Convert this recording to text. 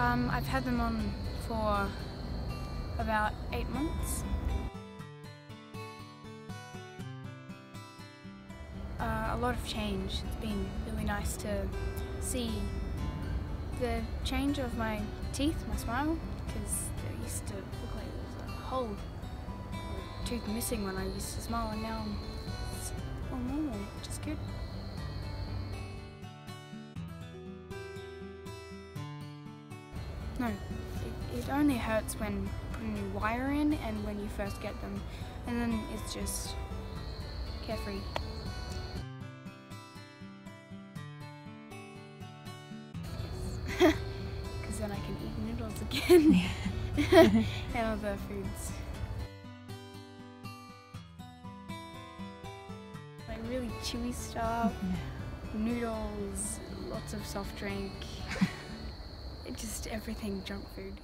Um, I've had them on for about eight months. Uh, a lot of change. It's been really nice to see the change of my teeth, my smile, because they used to look like there was a whole tooth missing when I used to smile, and now it's all normal, which is good. No, it, it only hurts when putting put new wire in and when you first get them, and then it's just carefree. Because then I can eat noodles again and other foods. Like really chewy stuff, noodles, lots of soft drink, everything junk food.